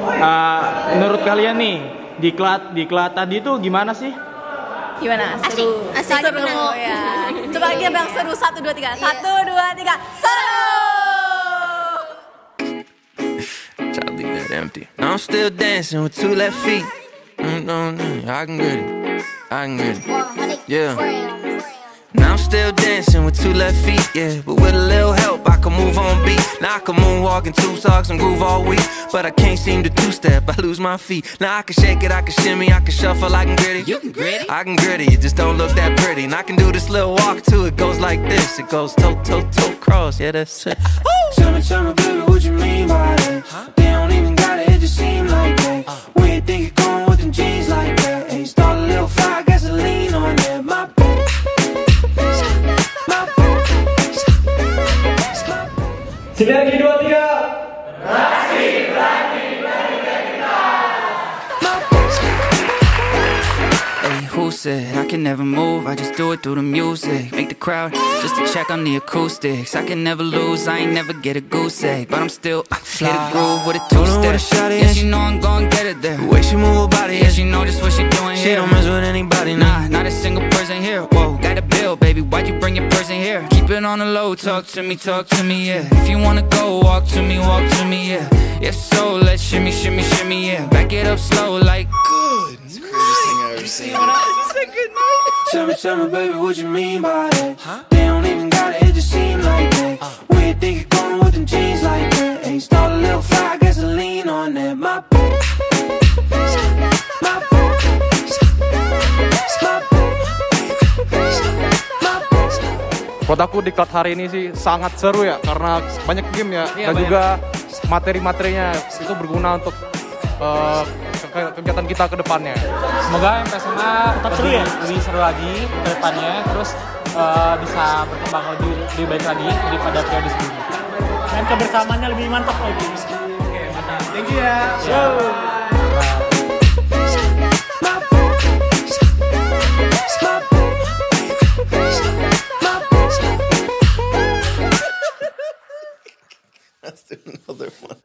uh, menurut kalian nih di klat di klat tadi tuh gimana sih? Gimana? Seru. Asik, asik seru ya. Coba lagi yang seru satu dua tiga. Satu dua tiga. Seru. Leave that empty. I'm still dancing with two left feet. Mm, no, no, I can get it. I can get it. Yeah. Now I'm still dancing with two left feet, yeah. But with a little help, I can move on beat. Now I can moonwalk in two socks and groove all week. But I can't seem to two step, I lose my feet. Now I can shake it, I can shimmy, I can shuffle, I can gritty. You can gritty? I can gritty, it just don't look that pretty. And I can do this little walk too, it goes like this. It goes toe, toe, toe, cross, yeah, that's it. Tell me, tell me, baby, what you Sinergi dua tiga. Hey, who said I can never move? I just do it through the music. Make the crowd just to check on the acoustics. I can never lose, I ain't never get a goose egg. But I'm still uh, hit a groove with a two step. Yeah, she know I'm gon' get it there. The way she move her body, yeah, she know just what she doing here. She don't single person here. Whoa, got a bill, baby, why'd you bring your person here? Keep it on the low, talk to me, talk to me, yeah. If you wanna go, walk to me, walk to me, yeah. If so, let's shimmy, shimmy, shimmy, yeah. Back it up slow, like good. It's the craziest thing I've ever seen Tell me, tell me, baby, what you mean by that? They don't even got it, Buat aku di klat hari ini sih sangat seru ya karena banyak game ya Iya, dan banyak. juga materi-materinya itu berguna untuk uh, ke- kegiatan kita ke depannya. Semoga MPSMA tetap seru ya, lebih seru lagi ke depannya, terus eh, bisa berkembang lebih lebih baik lagi daripada periode sebelumnya. Dan kebersamaannya lebih mantap lagi. Oke, mantap. Thank you ya. Let's do another one.